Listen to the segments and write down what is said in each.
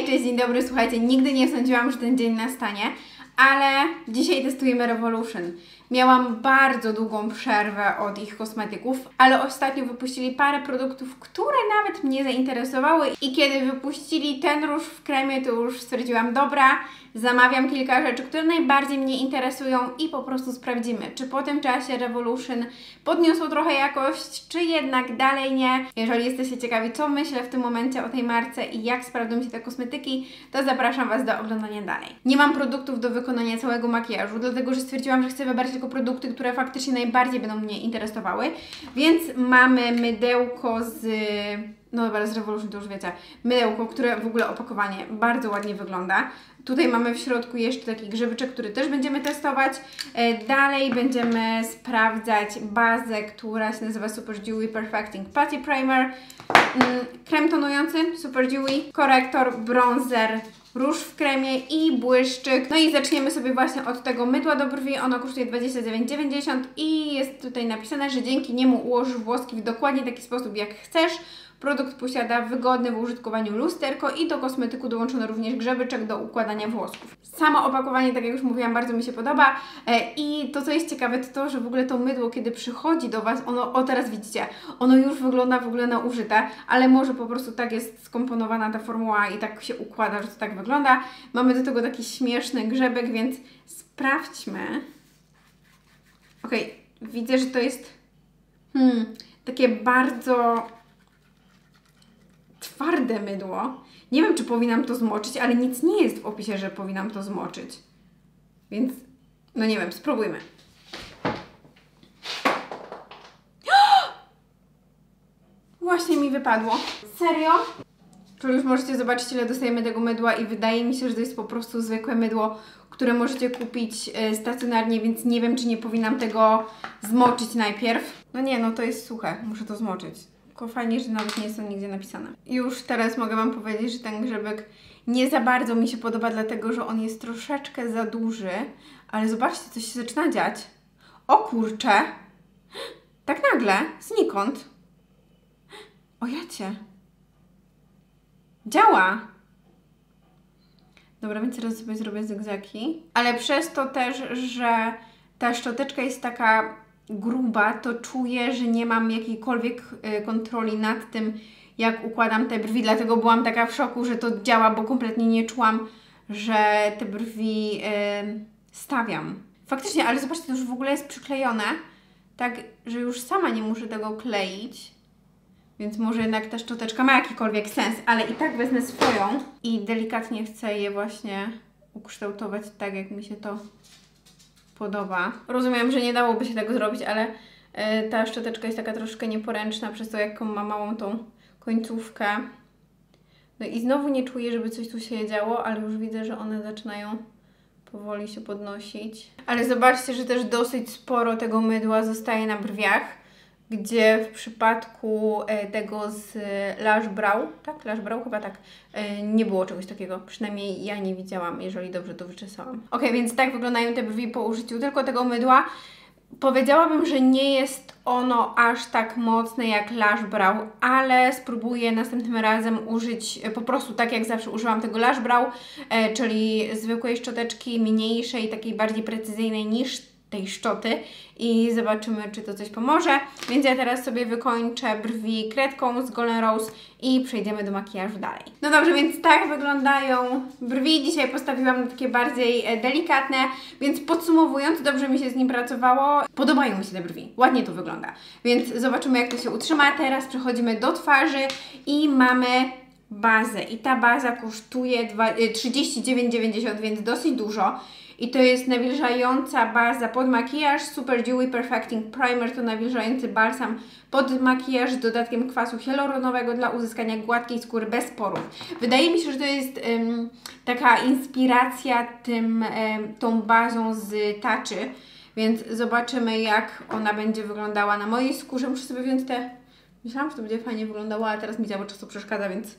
Hej, cześć, dzień dobry, słuchajcie, nigdy nie sądziłam, że ten dzień nastanie, ale dzisiaj testujemy Revolution. Miałam bardzo długą przerwę od ich kosmetyków, ale ostatnio wypuścili parę produktów, które nawet mnie zainteresowały i kiedy wypuścili ten róż w kremie, to już stwierdziłam, dobra, zamawiam kilka rzeczy, które najbardziej mnie interesują i po prostu sprawdzimy, czy po tym czasie Revolution podniosło trochę jakość, czy jednak dalej nie. Jeżeli jesteście ciekawi, co myślę w tym momencie o tej marce i jak sprawdzą się te kosmetyki, to zapraszam Was do oglądania dalej. Nie mam produktów do wykonania całego makijażu, dlatego że stwierdziłam, że chcę wybrać tylko produkty, które faktycznie najbardziej będą mnie interesowały, więc mamy mydełko z no dobra, z Revolution to już wiecie, mydełko, które w ogóle opakowanie bardzo ładnie wygląda. Tutaj mamy w środku jeszcze taki grzybyczek, który też będziemy testować. E, dalej będziemy sprawdzać bazę, która się nazywa Super Dewy Perfecting Putty Primer. Mm, krem tonujący Super Dewy, korektor, bronzer, róż w kremie i błyszczyk. No i zaczniemy sobie właśnie od tego mydła do brwi. Ono kosztuje 29,90 i jest tutaj napisane, że dzięki niemu ułożysz włoski w dokładnie taki sposób jak chcesz. Produkt posiada wygodne w użytkowaniu lusterko i do kosmetyku dołączono również grzebyczek do układania włosków. Samo opakowanie, tak jak już mówiłam, bardzo mi się podoba e, i to co jest ciekawe to to, że w ogóle to mydło, kiedy przychodzi do Was, ono, o teraz widzicie, ono już wygląda w ogóle na użyte, ale może po prostu tak jest skomponowana ta formuła i tak się układa, że to tak wygląda. Mamy do tego taki śmieszny grzebek, więc sprawdźmy. Ok, widzę, że to jest hmm, takie bardzo twarde mydło. Nie wiem, czy powinnam to zmoczyć, ale nic nie jest w opisie, że powinnam to zmoczyć. Więc, no nie wiem, spróbujmy. Właśnie mi wypadło. Serio? Czyli już możecie zobaczyć, ile dostajemy tego mydła i wydaje mi się, że to jest po prostu zwykłe mydło, które możecie kupić e, stacjonarnie, więc nie wiem, czy nie powinnam tego zmoczyć najpierw. No nie, no to jest suche, muszę to zmoczyć. Tylko fajnie, że nawet nie to nigdzie napisane. Już teraz mogę Wam powiedzieć, że ten grzebek nie za bardzo mi się podoba, dlatego że on jest troszeczkę za duży. Ale zobaczcie, co się zaczyna dziać. O kurcze! Tak nagle, znikąd. O jacie. Działa! Dobra, więc teraz sobie zrobię zygzaki. Ale przez to też, że ta szczoteczka jest taka gruba, to czuję, że nie mam jakiejkolwiek y, kontroli nad tym, jak układam te brwi, dlatego byłam taka w szoku, że to działa, bo kompletnie nie czułam, że te brwi y, stawiam. Faktycznie, ale zobaczcie, to już w ogóle jest przyklejone, tak, że już sama nie muszę tego kleić. Więc może jednak ta szczoteczka ma jakikolwiek sens, ale i tak wezmę swoją i delikatnie chcę je właśnie ukształtować tak, jak mi się to podoba. Rozumiem, że nie dałoby się tego zrobić, ale e, ta szczoteczka jest taka troszkę nieporęczna przez to, jaką ma małą tą końcówkę. No i znowu nie czuję, żeby coś tu się działo, ale już widzę, że one zaczynają powoli się podnosić. Ale zobaczcie, że też dosyć sporo tego mydła zostaje na brwiach gdzie w przypadku e, tego z Lash Brow, tak? Lash Brow chyba tak, e, nie było czegoś takiego. Przynajmniej ja nie widziałam, jeżeli dobrze to wyczesałam. Ok, więc tak wyglądają te brwi po użyciu tylko tego mydła. Powiedziałabym, że nie jest ono aż tak mocne jak Lash Brow, ale spróbuję następnym razem użyć e, po prostu tak jak zawsze użyłam tego Lash Brow, czyli zwykłej szczoteczki, mniejszej, takiej bardziej precyzyjnej niż tej szczoty i zobaczymy, czy to coś pomoże. Więc ja teraz sobie wykończę brwi kredką z Golden Rose i przejdziemy do makijażu dalej. No dobrze, więc tak wyglądają brwi. Dzisiaj postawiłam na takie bardziej e, delikatne, więc podsumowując, dobrze mi się z nim pracowało. Podobają mi się te brwi. Ładnie to wygląda. Więc zobaczymy, jak to się utrzyma. Teraz przechodzimy do twarzy i mamy bazę. I ta baza kosztuje 39,90, e, więc dosyć dużo. I to jest nawilżająca baza pod makijaż, Super Dewy Perfecting Primer to nawilżający balsam pod makijaż z dodatkiem kwasu hialuronowego dla uzyskania gładkiej skóry bez porów. Wydaje mi się, że to jest um, taka inspiracja tym, um, tą bazą z taczy, więc zobaczymy jak ona będzie wyglądała na mojej skórze. Muszę sobie wziąć te... Myślałam, że to będzie fajnie wyglądało, ale teraz mi cały czas to przeszkadza, więc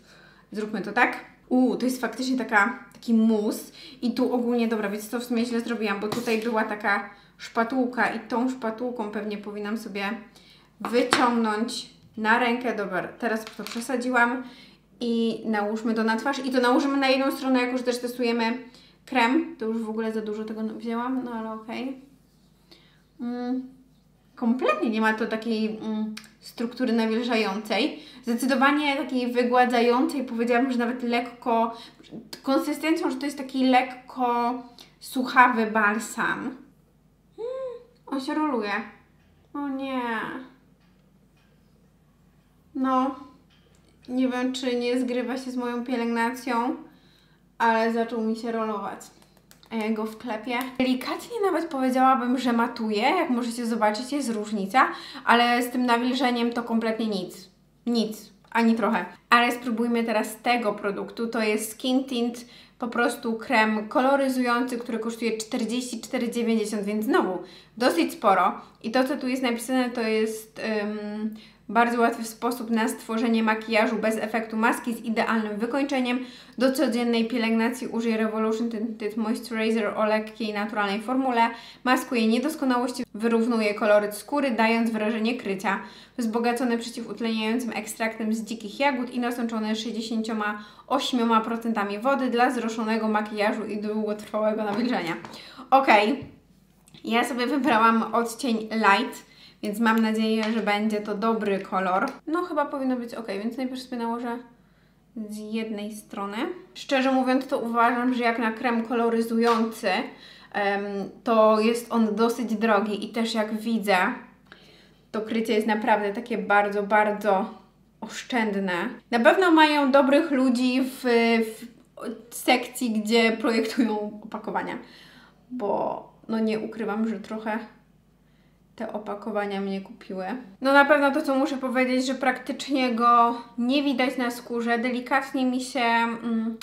zróbmy to tak. Uuu, to jest faktycznie taka, taki mus i tu ogólnie, dobra, więc to w sumie źle zrobiłam, bo tutaj była taka szpatułka i tą szpatułką pewnie powinnam sobie wyciągnąć na rękę, dobra, teraz to przesadziłam i nałóżmy to na twarz. I to nałożymy na jedną stronę, jak już też testujemy krem. To już w ogóle za dużo tego wzięłam, no ale okej. Okay. Mm, kompletnie nie ma to takiej mm, struktury nawilżającej. Zdecydowanie takiej wygładzającej, powiedziałabym, że nawet lekko, konsystencją, że to jest taki lekko suchawy balsam. Mm, on się roluje. O nie. No, nie wiem, czy nie zgrywa się z moją pielęgnacją, ale zaczął mi się rolować. Ja go wklepię. Delikatnie nawet powiedziałabym, że matuje. Jak możecie zobaczyć, jest różnica, ale z tym nawilżeniem to kompletnie nic. Nic. Ani trochę. Ale spróbujmy teraz tego produktu. To jest Skin Tint, po prostu krem koloryzujący, który kosztuje 44,90, więc znowu dosyć sporo. I to, co tu jest napisane, to jest um, bardzo łatwy sposób na stworzenie makijażu bez efektu maski z idealnym wykończeniem. Do codziennej pielęgnacji użyję Revolution Tinted Moisturizer o lekkiej, naturalnej formule. Maskuje niedoskonałości, wyrównuje koloryt skóry, dając wrażenie krycia. Wzbogacony przeciwutleniającym ekstraktem z dzikich jagód i nasączony 68% wody dla zroszonego makijażu i długotrwałego nawilżenia. Ok, ja sobie wybrałam odcień Light więc mam nadzieję, że będzie to dobry kolor. No chyba powinno być ok, więc najpierw sobie nałożę z jednej strony. Szczerze mówiąc to uważam, że jak na krem koloryzujący to jest on dosyć drogi i też jak widzę to krycie jest naprawdę takie bardzo, bardzo oszczędne. Na pewno mają dobrych ludzi w, w sekcji, gdzie projektują opakowania, bo no nie ukrywam, że trochę te opakowania mnie kupiły. No na pewno to, co muszę powiedzieć, że praktycznie go nie widać na skórze. Delikatnie mi się mm,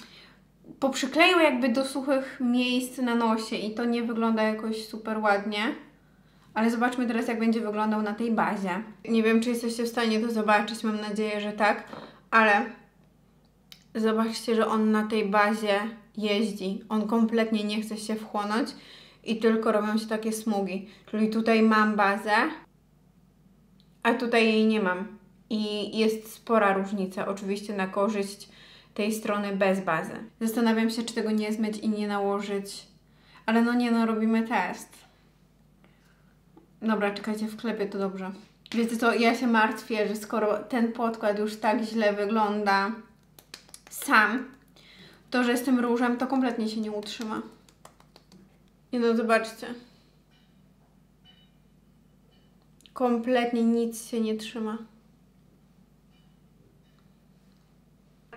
poprzykleją jakby do suchych miejsc na nosie i to nie wygląda jakoś super ładnie. Ale zobaczmy teraz, jak będzie wyglądał na tej bazie. Nie wiem, czy jesteście w stanie to zobaczyć, mam nadzieję, że tak, ale zobaczcie, że on na tej bazie jeździ. On kompletnie nie chce się wchłonąć i tylko robią się takie smugi. Czyli tutaj mam bazę, a tutaj jej nie mam. I jest spora różnica, oczywiście na korzyść tej strony bez bazy. Zastanawiam się, czy tego nie zmyć i nie nałożyć. Ale no nie, no robimy test. Dobra, czekajcie, wklepię to dobrze. Wiecie co, ja się martwię, że skoro ten podkład już tak źle wygląda sam, to że z tym różem to kompletnie się nie utrzyma. I no zobaczcie. Kompletnie nic się nie trzyma.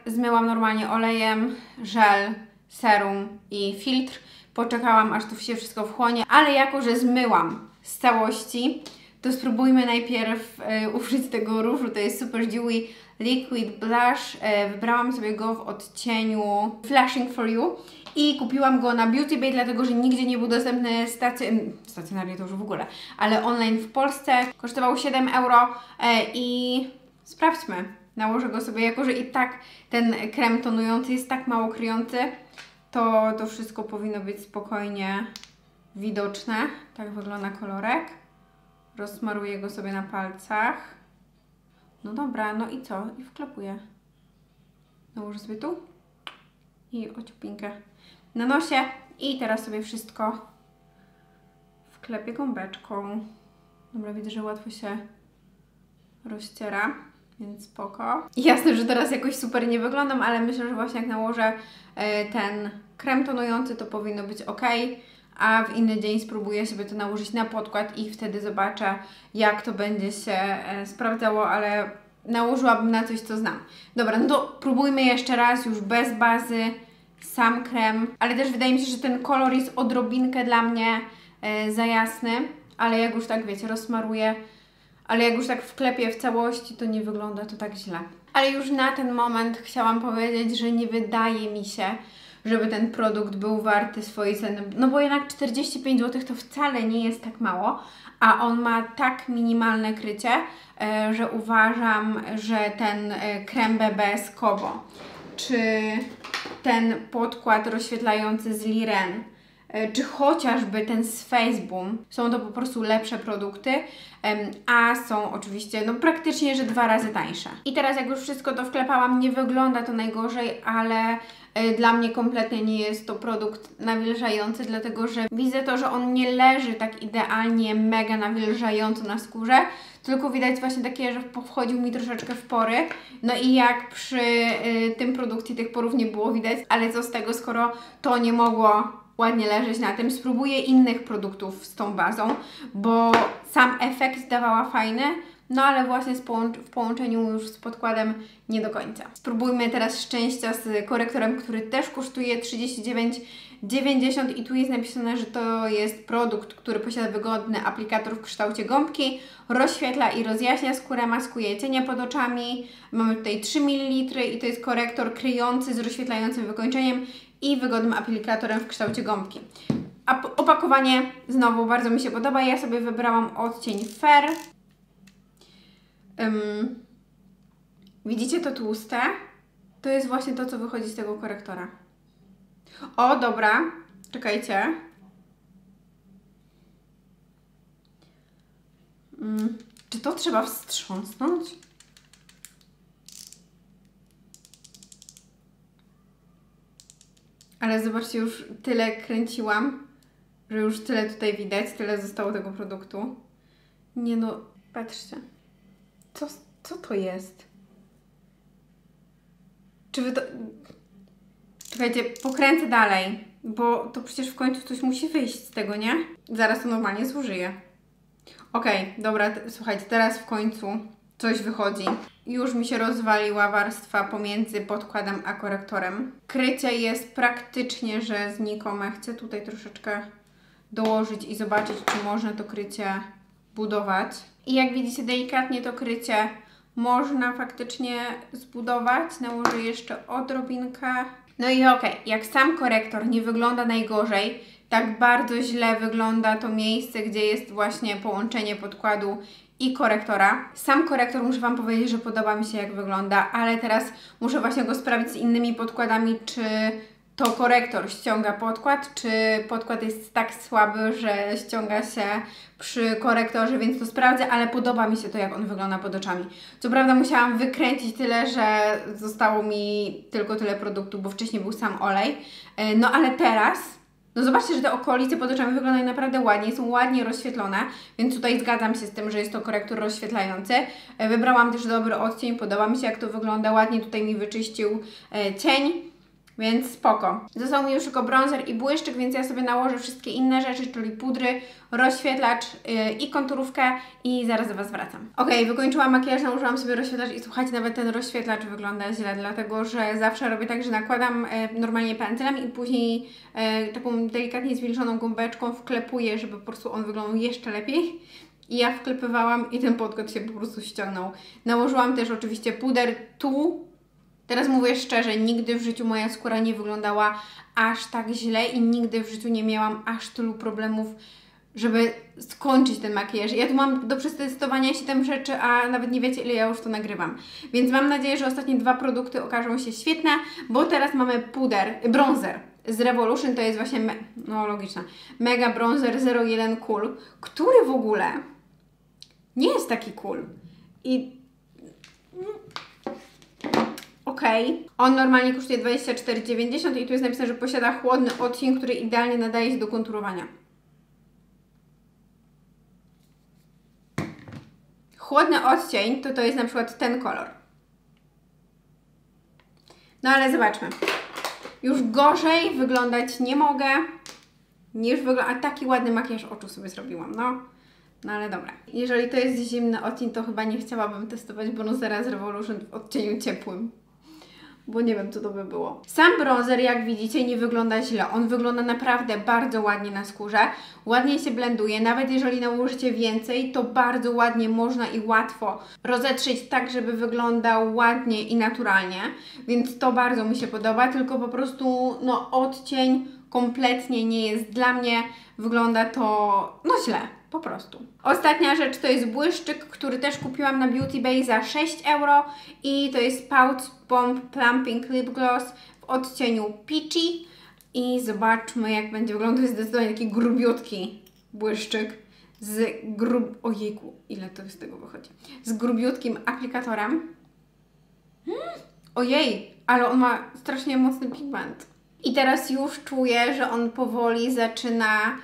Zmyłam normalnie olejem, żel, serum i filtr. Poczekałam, aż to się wszystko wchłonie, ale jako, że zmyłam z całości, to spróbujmy najpierw y, użyć tego różu. To jest Super Dewy Liquid Blush. Y, wybrałam sobie go w odcieniu Flashing For You i kupiłam go na Beauty Bay, dlatego że nigdzie nie był dostępny stacy... stacjonarnie to już w ogóle, ale online w Polsce. Kosztował 7 euro e, i sprawdźmy. Nałożę go sobie, jako że i tak ten krem tonujący jest tak mało kryjący, to to wszystko powinno być spokojnie widoczne. Tak wygląda kolorek. Rozsmaruję go sobie na palcach. No dobra, no i co? I wklepuję. Nałożę sobie tu i ociupinkę na nosie i teraz sobie wszystko wklepię gąbeczką. Dobra, widzę, że łatwo się rozciera, więc spoko. Jasne, że teraz jakoś super nie wyglądam, ale myślę, że właśnie jak nałożę e, ten krem tonujący, to powinno być ok. A w inny dzień spróbuję sobie to nałożyć na podkład i wtedy zobaczę, jak to będzie się e, sprawdzało, ale nałożyłabym na coś, co znam. Dobra, no to próbujmy jeszcze raz, już bez bazy sam krem, ale też wydaje mi się, że ten kolor jest odrobinkę dla mnie e, za jasny, ale jak już tak wiecie, rozsmaruję, ale jak już tak wklepię w całości, to nie wygląda to tak źle. Ale już na ten moment chciałam powiedzieć, że nie wydaje mi się, żeby ten produkt był warty swojej ceny. No bo jednak 45 zł to wcale nie jest tak mało, a on ma tak minimalne krycie, e, że uważam, że ten e, krem BB z Kobo czy ten podkład rozświetlający z Liren czy chociażby ten z Faceboom, są to po prostu lepsze produkty, a są oczywiście no praktycznie, że dwa razy tańsze. I teraz jak już wszystko to wklepałam, nie wygląda to najgorzej, ale e, dla mnie kompletnie nie jest to produkt nawilżający, dlatego że widzę to, że on nie leży tak idealnie, mega nawilżająco na skórze, tylko widać właśnie takie, że wchodził mi troszeczkę w pory. No i jak przy y, tym produkcji tych porów nie było widać, ale co z tego, skoro to nie mogło ładnie leżeć na tym, spróbuję innych produktów z tą bazą, bo sam efekt dawała fajny, no ale właśnie w połączeniu już z podkładem nie do końca. Spróbujmy teraz szczęścia z korektorem, który też kosztuje 39,90 i tu jest napisane, że to jest produkt, który posiada wygodny aplikator w kształcie gąbki, rozświetla i rozjaśnia skórę, maskuje cienie pod oczami. Mamy tutaj 3 ml i to jest korektor kryjący z rozświetlającym wykończeniem i wygodnym aplikatorem w kształcie gąbki. A opakowanie znowu bardzo mi się podoba. Ja sobie wybrałam odcień Fair. Um, widzicie to tłuste? To jest właśnie to, co wychodzi z tego korektora. O, dobra. Czekajcie. Um, czy to trzeba wstrząsnąć? Ale zobaczcie, już tyle kręciłam, że już tyle tutaj widać, tyle zostało tego produktu. Nie no, patrzcie. Co, co to jest? Czy wy to... Czekajcie, pokręcę dalej, bo to przecież w końcu coś musi wyjść z tego, nie? Zaraz to normalnie zużyję. Okej, okay, dobra, słuchajcie, teraz w końcu coś wychodzi. Już mi się rozwaliła warstwa pomiędzy podkładem a korektorem. Krycie jest praktycznie, że znikome. Chcę tutaj troszeczkę dołożyć i zobaczyć, czy można to krycie budować. I jak widzicie, delikatnie to krycie można faktycznie zbudować. Nałożę jeszcze odrobinkę. No i okay, jak sam korektor nie wygląda najgorzej, tak bardzo źle wygląda to miejsce, gdzie jest właśnie połączenie podkładu i korektora. Sam korektor muszę Wam powiedzieć, że podoba mi się jak wygląda, ale teraz muszę właśnie go sprawdzić z innymi podkładami, czy to korektor ściąga podkład, czy podkład jest tak słaby, że ściąga się przy korektorze, więc to sprawdzę, ale podoba mi się to, jak on wygląda pod oczami. Co prawda musiałam wykręcić tyle, że zostało mi tylko tyle produktu, bo wcześniej był sam olej, e, no ale teraz no zobaczcie, że te okolice pod oczami wyglądają naprawdę ładnie, są ładnie rozświetlone, więc tutaj zgadzam się z tym, że jest to korektor rozświetlający. E, wybrałam też dobry odcień, podoba mi się jak to wygląda, ładnie tutaj mi wyczyścił e, cień. Więc spoko. Został mi już tylko bronzer i błyszczyk, więc ja sobie nałożę wszystkie inne rzeczy, czyli pudry, rozświetlacz yy, i konturówkę i zaraz do Was wracam. Ok, wykończyłam makijaż, nałożyłam sobie rozświetlacz i słuchajcie, nawet ten rozświetlacz wygląda źle, dlatego że zawsze robię tak, że nakładam yy, normalnie pędzlem i później yy, taką delikatnie zwilżoną gąbeczką wklepuję, żeby po prostu on wyglądał jeszcze lepiej. I ja wklepywałam i ten podkład się po prostu ściągnął. Nałożyłam też oczywiście puder tu Teraz mówię szczerze, nigdy w życiu moja skóra nie wyglądała aż tak źle i nigdy w życiu nie miałam aż tylu problemów, żeby skończyć ten makijaż. Ja tu mam do przetestowania 7 rzeczy, a nawet nie wiecie ile ja już to nagrywam. Więc mam nadzieję, że ostatnie dwa produkty okażą się świetne, bo teraz mamy puder, bronzer z Revolution, to jest właśnie, me, no logiczne, Mega Bronzer 01 Cool, który w ogóle nie jest taki cool. I ok. On normalnie kosztuje 24,90 i tu jest napisane, że posiada chłodny odcień, który idealnie nadaje się do konturowania. Chłodny odcień to to jest na przykład ten kolor. No ale zobaczmy. Już gorzej wyglądać nie mogę niż wygląda. A taki ładny makijaż oczu sobie zrobiłam, no. No ale dobra. Jeżeli to jest zimny odcień, to chyba nie chciałabym testować bonusera z Revolution w odcieniu ciepłym bo nie wiem, co to by było. Sam bronzer, jak widzicie, nie wygląda źle. On wygląda naprawdę bardzo ładnie na skórze. Ładnie się blenduje. Nawet jeżeli nałożycie więcej, to bardzo ładnie można i łatwo rozetrzeć tak, żeby wyglądał ładnie i naturalnie. Więc to bardzo mi się podoba, tylko po prostu no odcień kompletnie nie jest dla mnie. Wygląda to no źle. Po prostu. Ostatnia rzecz to jest błyszczyk, który też kupiłam na Beauty Bay za 6 euro i to jest Pouch Bomb Plumping Lip Gloss w odcieniu Peachy. I zobaczmy, jak będzie wyglądał. jest zdecydowanie taki grubiutki błyszczyk z grub... Ojejku, ile to z tego wychodzi? Z grubiutkim aplikatorem. Hmm, ojej, ale on ma strasznie mocny pigment. I teraz już czuję, że on powoli zaczyna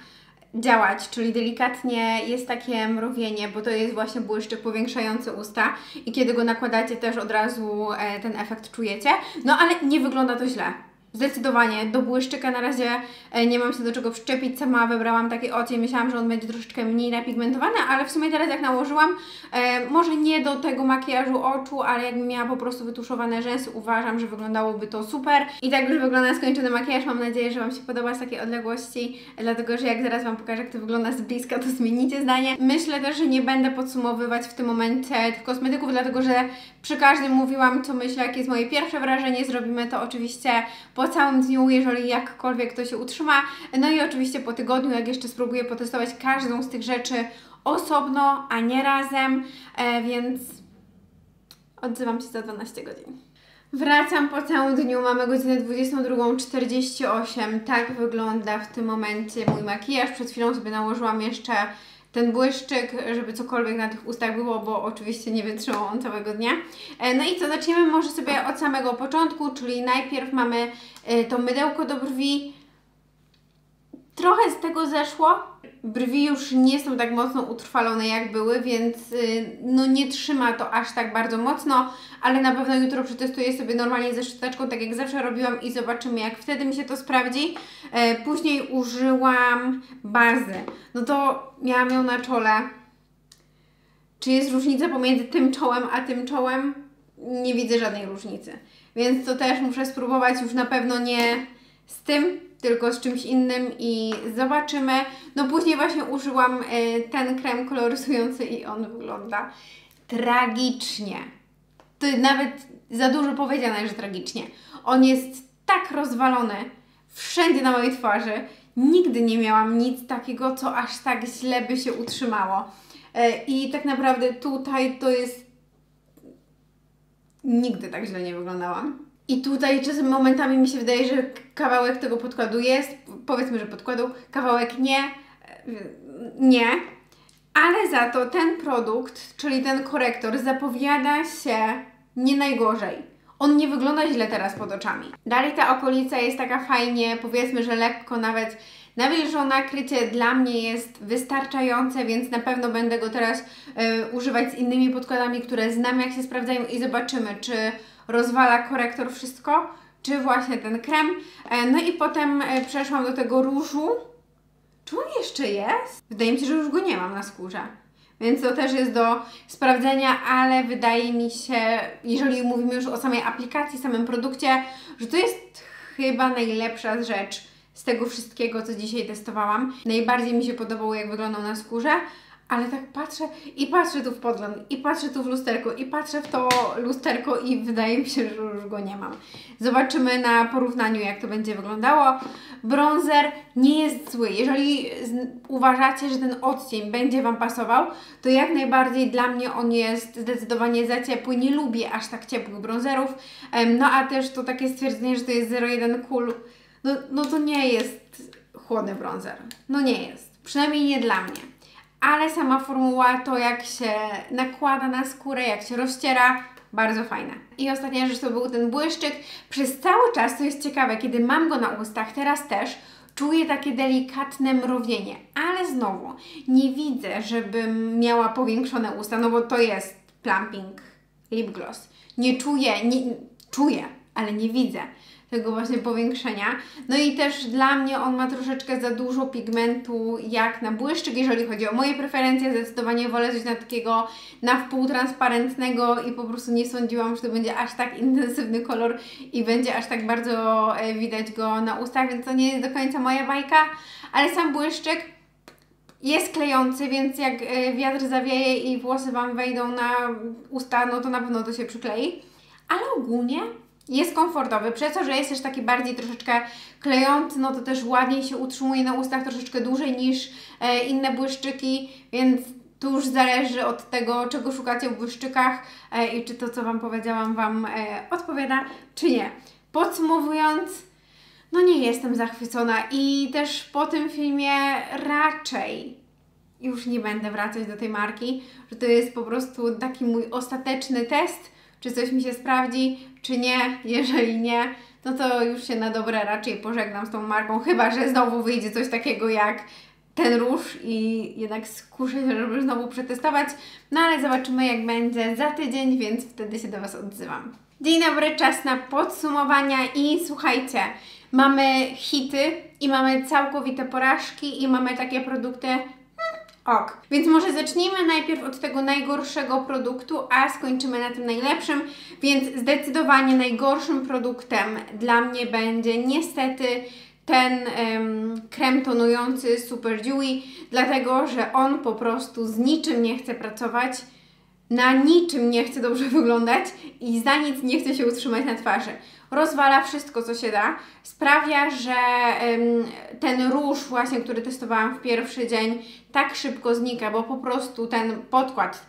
działać, czyli delikatnie jest takie mrowienie, bo to jest właśnie błyszczyk powiększający usta i kiedy go nakładacie też od razu e, ten efekt czujecie. No ale nie wygląda to źle. Zdecydowanie do błyszczyka na razie e, nie mam się do czego przyczepić. Sama wybrałam taki odzień. Myślałam, że on będzie troszeczkę mniej napigmentowany, ale w sumie teraz jak nałożyłam, e, może nie do tego makijażu oczu, ale jakbym miała po prostu wytuszowane rzęsy, uważam, że wyglądałoby to super. I tak już wygląda skończony makijaż. Mam nadzieję, że Wam się podoba z takiej odległości, dlatego że jak zaraz Wam pokażę, jak to wygląda z bliska, to zmienicie zdanie. Myślę też, że nie będę podsumowywać w tym momencie tych kosmetyków, dlatego że przy każdym mówiłam, co myślę, jakie jest moje pierwsze wrażenie. Zrobimy to oczywiście po całym dniu, jeżeli jakkolwiek to się utrzyma. No i oczywiście po tygodniu, jak jeszcze spróbuję potestować każdą z tych rzeczy osobno, a nie razem, e, więc odzywam się za 12 godzin. Wracam po całym dniu, mamy godzinę 22.48. Tak wygląda w tym momencie mój makijaż. Przed chwilą sobie nałożyłam jeszcze ten błyszczyk, żeby cokolwiek na tych ustach było, bo oczywiście nie wytrzymał on całego dnia. E, no i co, zaczniemy może sobie od samego początku, czyli najpierw mamy e, to mydełko do brwi. Trochę z tego zeszło, brwi już nie są tak mocno utrwalone jak były, więc y, no nie trzyma to aż tak bardzo mocno, ale na pewno jutro przetestuję sobie normalnie ze szczoteczką, tak jak zawsze robiłam i zobaczymy jak wtedy mi się to sprawdzi. E, później użyłam bazy, no to miałam ją na czole. Czy jest różnica pomiędzy tym czołem a tym czołem? Nie widzę żadnej różnicy, więc to też muszę spróbować już na pewno nie z tym, tylko z czymś innym i zobaczymy. No później właśnie użyłam y, ten krem koloryzujący i on wygląda tragicznie. To nawet za dużo powiedziane, że tragicznie. On jest tak rozwalony wszędzie na mojej twarzy. Nigdy nie miałam nic takiego, co aż tak źle by się utrzymało. Y, I tak naprawdę tutaj to jest... Nigdy tak źle nie wyglądałam. I tutaj czasem momentami mi się wydaje, że kawałek tego podkładu jest, powiedzmy, że podkładu, kawałek nie, nie, ale za to ten produkt, czyli ten korektor, zapowiada się nie najgorzej. On nie wygląda źle teraz pod oczami. Dalej ta okolica jest taka fajnie, powiedzmy, że lekko nawet nawilżona. Krycie dla mnie jest wystarczające, więc na pewno będę go teraz y, używać z innymi podkładami, które znam jak się sprawdzają i zobaczymy, czy rozwala korektor wszystko, czy właśnie ten krem. E, no i potem e, przeszłam do tego różu. Czy on jeszcze jest? Wydaje mi się, że już go nie mam na skórze. Więc to też jest do sprawdzenia, ale wydaje mi się, jeżeli mówimy już o samej aplikacji, samym produkcie, że to jest chyba najlepsza rzecz z tego wszystkiego, co dzisiaj testowałam. Najbardziej mi się podobało, jak wyglądał na skórze, ale tak patrzę i patrzę tu w podgląd, i patrzę tu w lusterko, i patrzę w to lusterko i wydaje mi się, że już go nie mam. Zobaczymy na porównaniu, jak to będzie wyglądało. Bronzer nie jest zły. Jeżeli uważacie, że ten odcień będzie Wam pasował, to jak najbardziej dla mnie on jest zdecydowanie za ciepły. Nie lubię aż tak ciepłych bronzerów. No a też to takie stwierdzenie, że to jest 01 Cool, no, no to nie jest chłodny bronzer. No nie jest. Przynajmniej nie dla mnie ale sama formuła, to jak się nakłada na skórę, jak się rozciera, bardzo fajne. I ostatnia rzecz to był ten błyszczyk. Przez cały czas, to jest ciekawe, kiedy mam go na ustach, teraz też, czuję takie delikatne mrowienie, ale znowu nie widzę, żebym miała powiększone usta, no bo to jest plumping lip gloss. Nie czuję, nie, czuję, ale nie widzę tego właśnie powiększenia. No i też dla mnie on ma troszeczkę za dużo pigmentu jak na błyszczyk, jeżeli chodzi o moje preferencje. Zdecydowanie wolę coś na takiego na wpół transparentnego i po prostu nie sądziłam, że to będzie aż tak intensywny kolor i będzie aż tak bardzo e, widać go na ustach, więc to nie jest do końca moja bajka, ale sam błyszczyk jest klejący, więc jak e, wiatr zawieje i włosy Wam wejdą na usta, no to na pewno to się przyklei. Ale ogólnie jest komfortowy, przez to, że jest też taki bardziej troszeczkę klejący, no to też ładniej się utrzymuje na ustach troszeczkę dłużej niż e, inne błyszczyki, więc tu już zależy od tego, czego szukacie w błyszczykach e, i czy to, co Wam powiedziałam, Wam e, odpowiada, czy nie. Podsumowując, no nie jestem zachwycona i też po tym filmie raczej już nie będę wracać do tej marki, że to jest po prostu taki mój ostateczny test, czy coś mi się sprawdzi, czy nie. Jeżeli nie, no to już się na dobre raczej pożegnam z tą marką, chyba że znowu wyjdzie coś takiego jak ten róż i jednak skuszę się, żeby znowu przetestować. No ale zobaczymy jak będzie za tydzień, więc wtedy się do Was odzywam. Dzień dobry, czas na podsumowania i słuchajcie, mamy hity i mamy całkowite porażki i mamy takie produkty Ok, więc może zacznijmy najpierw od tego najgorszego produktu, a skończymy na tym najlepszym. Więc zdecydowanie najgorszym produktem dla mnie będzie niestety ten um, krem tonujący Super Dewy, dlatego że on po prostu z niczym nie chce pracować na niczym nie chce dobrze wyglądać i za nic nie chce się utrzymać na twarzy. Rozwala wszystko, co się da. Sprawia, że ten róż właśnie, który testowałam w pierwszy dzień, tak szybko znika, bo po prostu ten podkład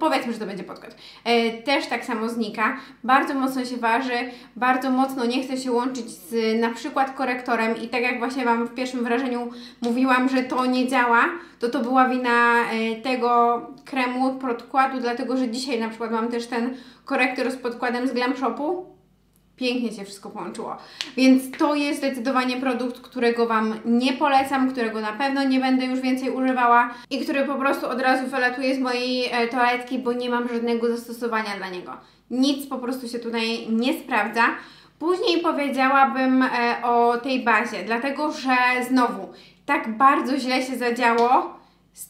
powiedzmy, że to będzie podkład, e, też tak samo znika. Bardzo mocno się waży, bardzo mocno nie chce się łączyć z na przykład korektorem i tak jak właśnie Wam w pierwszym wrażeniu mówiłam, że to nie działa, to to była wina e, tego kremu, podkładu, dlatego że dzisiaj na przykład mam też ten korektor z podkładem z Glam Shopu pięknie się wszystko połączyło. Więc to jest zdecydowanie produkt, którego Wam nie polecam, którego na pewno nie będę już więcej używała i który po prostu od razu wylatuje z mojej e, toaletki, bo nie mam żadnego zastosowania dla niego. Nic po prostu się tutaj nie sprawdza. Później powiedziałabym e, o tej bazie, dlatego że znowu tak bardzo źle się zadziało,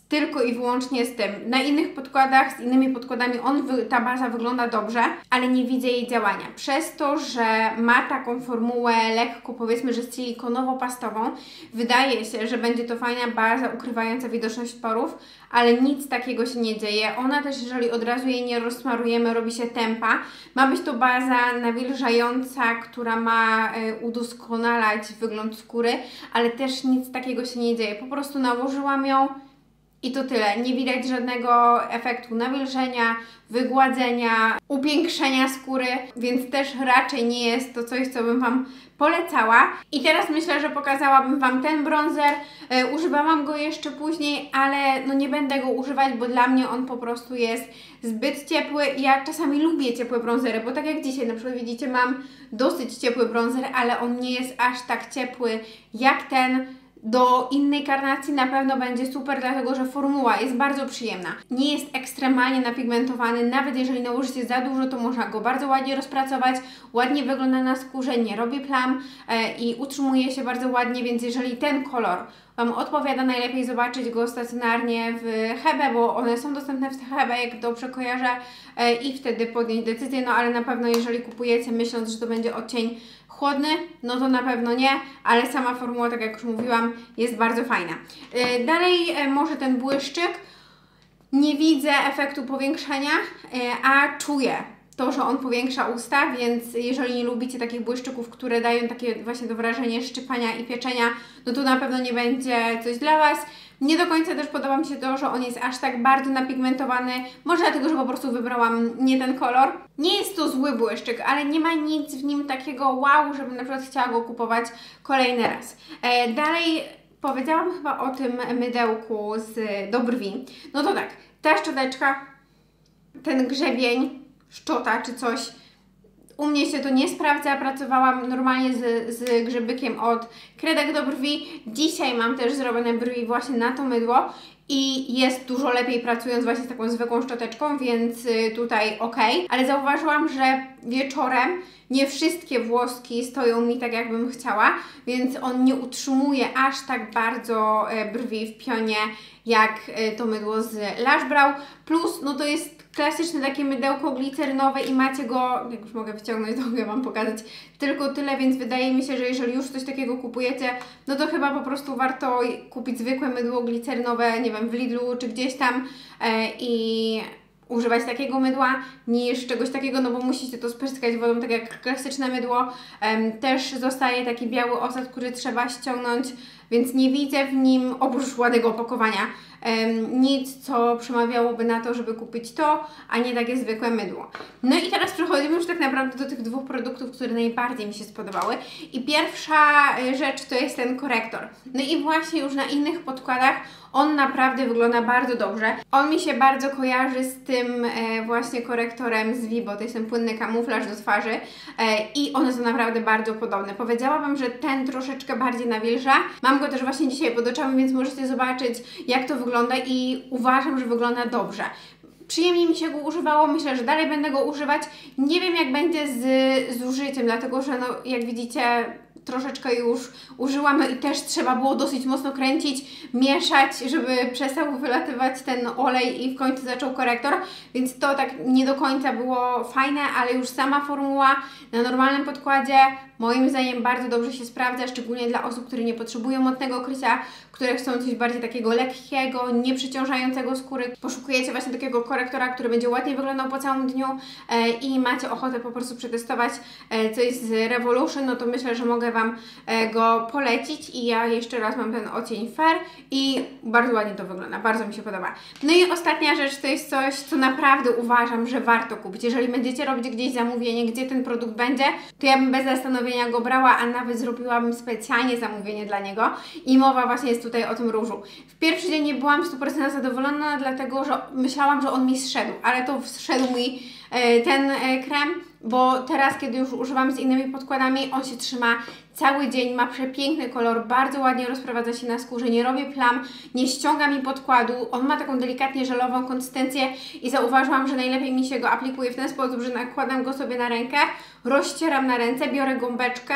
tylko i wyłącznie z tym. Na innych podkładach, z innymi podkładami on, ta baza wygląda dobrze, ale nie widzę jej działania. Przez to, że ma taką formułę lekko, powiedzmy, że silikonowo-pastową, wydaje się, że będzie to fajna baza ukrywająca widoczność porów, ale nic takiego się nie dzieje. Ona też, jeżeli od razu jej nie rozsmarujemy, robi się tempa. Ma być to baza nawilżająca, która ma y, udoskonalać wygląd skóry, ale też nic takiego się nie dzieje. Po prostu nałożyłam ją i to tyle. Nie widać żadnego efektu nawilżenia, wygładzenia, upiększenia skóry, więc też raczej nie jest to coś, co bym Wam polecała. I teraz myślę, że pokazałabym Wam ten bronzer. E, używałam go jeszcze później, ale no nie będę go używać, bo dla mnie on po prostu jest zbyt ciepły. Ja czasami lubię ciepłe bronzery, bo tak jak dzisiaj na przykład widzicie, mam dosyć ciepły bronzer, ale on nie jest aż tak ciepły jak ten do innej karnacji na pewno będzie super, dlatego że formuła jest bardzo przyjemna. Nie jest ekstremalnie napigmentowany, nawet jeżeli nałożycie za dużo, to można go bardzo ładnie rozpracować, ładnie wygląda na skórze, nie robi plam e, i utrzymuje się bardzo ładnie, więc jeżeli ten kolor Wam odpowiada, najlepiej zobaczyć go stacjonarnie w Hebe, bo one są dostępne w Hebe, jak dobrze kojarzę e, i wtedy podjąć decyzję, no ale na pewno jeżeli kupujecie myśląc, że to będzie odcień chłodny, no to na pewno nie, ale sama formuła, tak jak już mówiłam, jest bardzo fajna. E, dalej e, może ten błyszczyk, nie widzę efektu powiększenia, a czuję to, że on powiększa usta, więc jeżeli nie lubicie takich błyszczyków, które dają takie właśnie to wrażenie szczypania i pieczenia, no to na pewno nie będzie coś dla Was. Nie do końca też podoba mi się to, że on jest aż tak bardzo napigmentowany, może dlatego, że po prostu wybrałam nie ten kolor. Nie jest to zły błyszczyk, ale nie ma nic w nim takiego wow, żebym na przykład chciała go kupować kolejny raz. E, dalej powiedziałam chyba o tym mydełku z, do brwi. No to tak, ta szczoteczka, ten grzebień, szczota czy coś. U mnie się to nie sprawdza, pracowałam normalnie z, z grzybykiem od kredek do brwi. Dzisiaj mam też zrobione brwi właśnie na to mydło i jest dużo lepiej pracując właśnie z taką zwykłą szczoteczką, więc y, tutaj ok. Ale zauważyłam, że wieczorem nie wszystkie włoski stoją mi tak, jakbym chciała, więc on nie utrzymuje aż tak bardzo e, brwi w pionie, jak e, to mydło z Lash Brow. Plus, no to jest klasyczne takie mydełko glicerynowe i macie go, jak już mogę wyciągnąć, to mogę Wam pokazać tylko tyle, więc wydaje mi się, że jeżeli już coś takiego kupujecie, no to chyba po prostu warto kupić zwykłe mydło glicerynowe, nie wiem, w Lidlu czy gdzieś tam e, i używać takiego mydła niż czegoś takiego, no bo musicie to spryskać wodą, tak jak klasyczne mydło. też zostaje taki biały osad, który trzeba ściągnąć, więc nie widzę w nim, oprócz ładnego opakowania, nic, co przemawiałoby na to, żeby kupić to, a nie takie zwykłe mydło. No i teraz przechodzimy już tak naprawdę do tych dwóch produktów, które najbardziej mi się spodobały. I pierwsza y, rzecz to jest ten korektor. No i właśnie już na innych podkładach on naprawdę wygląda bardzo dobrze. On mi się bardzo kojarzy z tym e, właśnie korektorem z Vibo, to jest ten płynny kamuflaż do twarzy e, i one są naprawdę bardzo podobne. Powiedziałabym, że ten troszeczkę bardziej nawilża. Mam go też właśnie dzisiaj pod oczami, więc możecie zobaczyć jak to wygląda i uważam, że wygląda dobrze przyjemnie mi się go używało, myślę, że dalej będę go używać. Nie wiem jak będzie z zużyciem, dlatego że no, jak widzicie troszeczkę już użyłam i też trzeba było dosyć mocno kręcić, mieszać, żeby przestał wylatywać ten olej i w końcu zaczął korektor, więc to tak nie do końca było fajne, ale już sama formuła na normalnym podkładzie moim zdaniem bardzo dobrze się sprawdza, szczególnie dla osób, które nie potrzebują mocnego krycia, które chcą coś bardziej takiego lekkiego, nie przyciążającego skóry. Poszukujecie właśnie takiego korektora, który będzie ładnie wyglądał po całym dniu e, i macie ochotę po prostu przetestować e, coś z Revolution, no to myślę, że mogę Wam e, go polecić i ja jeszcze raz mam ten ocień Fair i bardzo ładnie to wygląda, bardzo mi się podoba. No i ostatnia rzecz to jest coś, co naprawdę uważam, że warto kupić. Jeżeli będziecie robić gdzieś zamówienie, gdzie ten produkt będzie, to ja bym bez zastanowienia go brała, a nawet zrobiłabym specjalnie zamówienie dla niego i mowa właśnie jest tutaj o tym różu. W pierwszy dzień nie byłam 100% zadowolona, dlatego że myślałam, że on mi zszedł, ale to zszedł mi e, ten e, krem, bo teraz, kiedy już używam z innymi podkładami, on się trzyma cały dzień, ma przepiękny kolor, bardzo ładnie rozprowadza się na skórze, nie robię plam, nie ściąga mi podkładu, on ma taką delikatnie żelową konsystencję i zauważyłam, że najlepiej mi się go aplikuje w ten sposób, że nakładam go sobie na rękę, rozcieram na ręce, biorę gąbeczkę,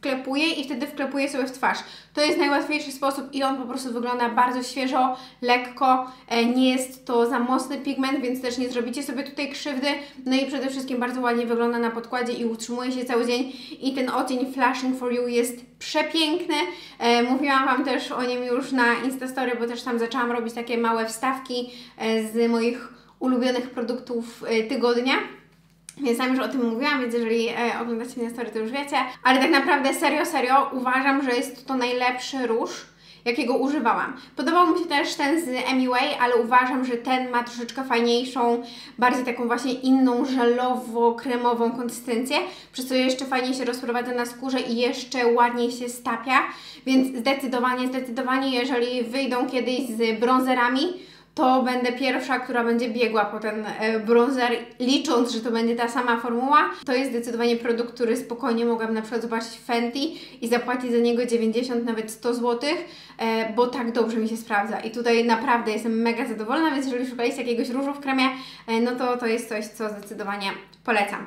wklepuję i wtedy wklepuję sobie w twarz. To jest najłatwiejszy sposób i on po prostu wygląda bardzo świeżo, lekko, e, nie jest to za mocny pigment, więc też nie zrobicie sobie tutaj krzywdy. No i przede wszystkim bardzo ładnie wygląda na podkładzie i utrzymuje się cały dzień i ten odcień Flashing For You jest przepiękny. E, mówiłam Wam też o nim już na Instastory, bo też tam zaczęłam robić takie małe wstawki e, z moich ulubionych produktów tygodnia. Więc sam już o tym mówiłam, więc jeżeli e, oglądacie mnie story, to już wiecie. Ale tak naprawdę serio, serio uważam, że jest to najlepszy róż, jakiego używałam. Podobał mi się też ten z Emiway, ale uważam, że ten ma troszeczkę fajniejszą, bardziej taką właśnie inną, żelowo-kremową konsystencję, przez co jeszcze fajniej się rozprowadza na skórze i jeszcze ładniej się stapia, więc zdecydowanie, zdecydowanie, jeżeli wyjdą kiedyś z bronzerami, to będę pierwsza, która będzie biegła po ten e, bronzer, licząc, że to będzie ta sama formuła. To jest zdecydowanie produkt, który spokojnie mogłam na przykład zobaczyć w Fenty i zapłacić za niego 90, nawet 100 zł, e, bo tak dobrze mi się sprawdza. I tutaj naprawdę jestem mega zadowolona, więc jeżeli szukaliście jakiegoś różu w kremie, e, no to to jest coś, co zdecydowanie polecam.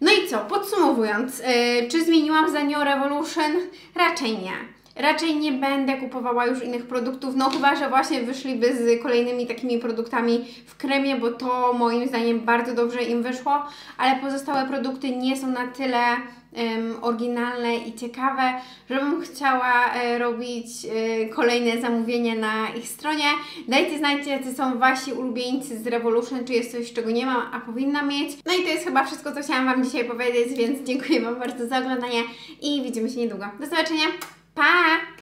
No i co, podsumowując, czy zmieniłam za Neo Revolution? Raczej nie raczej nie będę kupowała już innych produktów, no chyba, że właśnie wyszliby z kolejnymi takimi produktami w kremie, bo to moim zdaniem bardzo dobrze im wyszło, ale pozostałe produkty nie są na tyle um, oryginalne i ciekawe, żebym chciała e, robić e, kolejne zamówienie na ich stronie. Dajcie znać, jacy są Wasi ulubieńcy z Revolution, czy jest coś, czego nie mam, a powinna mieć. No i to jest chyba wszystko, co chciałam Wam dzisiaj powiedzieć, więc dziękuję Wam bardzo za oglądanie i widzimy się niedługo. Do zobaczenia! 快